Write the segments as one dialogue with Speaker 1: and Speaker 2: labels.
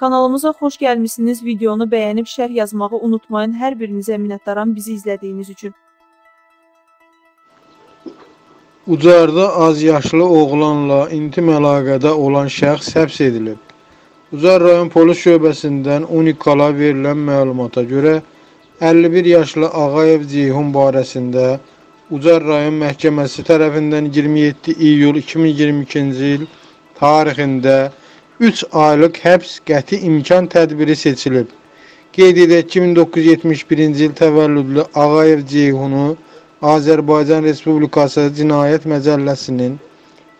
Speaker 1: Kanalımıza xoş gəlmisiniz. Videonu bəyənib şərh yazmağı unutmayın. Hər birinizə minnətdaram bizi izlədiyiniz üçün.
Speaker 2: Ucarda az yaşlı oğlanla intim əlaqədə olan şəxs həbs edilib. Ucar rayon polis şöbəsindən Unikala verilən məlumata görə 51 yaşlı Ağayev Ceyhun barəsində Ucar rayon məhkəməsi tərəfindən 27 iyul 2022-ci il tarixində 3 aylıq həbs qəti imkan tədbiri seçilib. Qeyd edək ki, 1971-ci il təvəllüdlü Ağayev Ceyhunu Azərbaycan Respublikası Cinayət Məcəlləsinin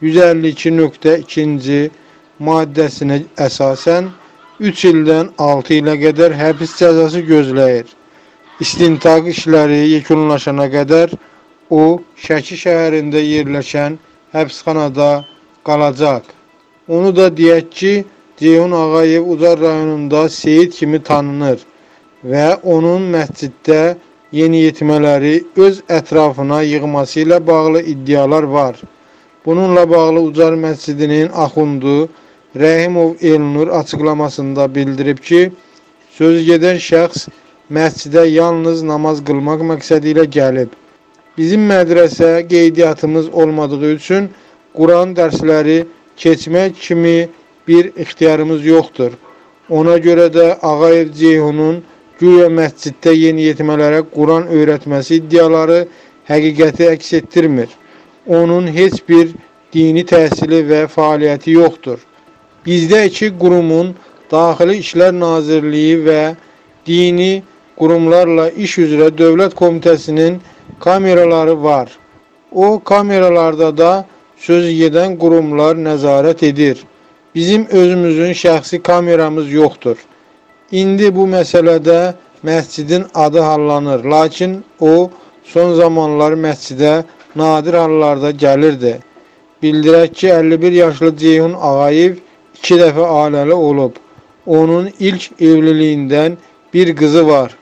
Speaker 2: 152.2-ci maddəsinə əsasən 3 ildən 6 ilə qədər həbs cəzası gözləyir. İstintaq işləri yekunlaşana qədər o, Şəki şəhərində yerləşən həbsxanada qalacaq. Onu da deyək ki, Ceyhun Ağayev Ucar rayonunda Seyid kimi tanınır və onun məsciddə yeniyetmələri öz ətrafına yığması ilə bağlı iddialar var. Bununla bağlı Ucar məscidinin axundu Rəhimov Elnur açıqlamasında bildirib ki, söz gedən şəxs məscidə yalnız namaz qılmaq məqsədi ilə gəlib. Bizim mədrəsə qeydiyyatımız olmadığı üçün Quran dərsləri keçmək kimi bir ixtiyarımız yoxdur. Ona görə də Ağayev Ceyhunun güya məsciddə yeniyetmələrə Quran öyrətməsi iddiaları həqiqəti əks etdirmir. Onun heç bir dini təhsili və fəaliyyəti yoxdur. Bizdə iki qurumun Daxili İşlər Nazirliyi və dini qurumlarla iş üzrə Dövlət Komitəsinin kameraları var. O kameralarda da söz gedən qurumlar nəzarət edir. Bizim özümüzün şəxsi kameramız yoxdur. İndi bu məsələdə məscidin adı hallanır, lakin o son zamanlar məscidə nadir hallarda gəlirdi. Bildirək ki, 51 yaşlı Ceyhun Ağayev 2 dəfə ailəli olub. Onun ilk evliliyindən bir qızı var.